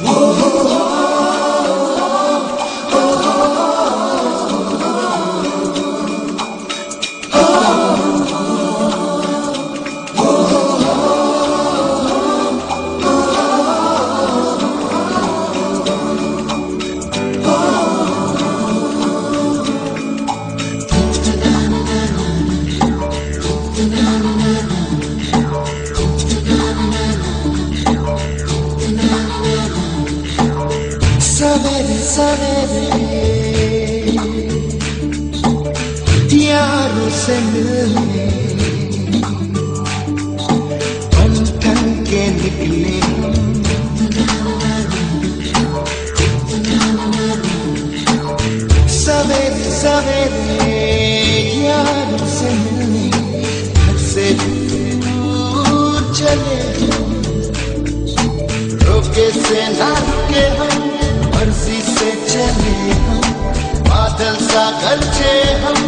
Whoa. सवेरे सवेरे यारों से मिलने बन ठन के निकले सवेरे सवेरे यारों से मिलने घर से दूर चले रोके से ना रुके हम चले हम। बादल सा गरजे हम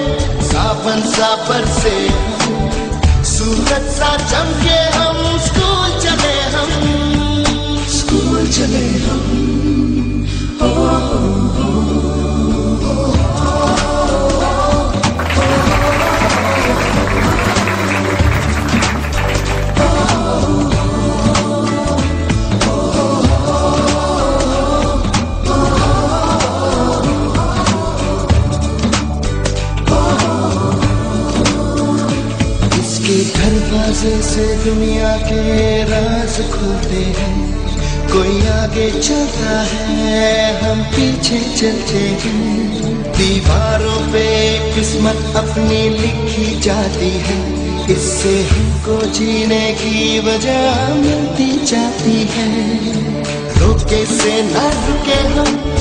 सावन सा बरसे हम। सूरज सा चमके हम इसके दरवाजे से दुनिया के राज खुलते हैं। कोई आगे चलता है, हम पीछे चलते हैं। दीवारों पे किस्मत अपनी लिखी जाती है। इससे हमको जीने की वजह मिलती जाती है। रोके से ना रुके हम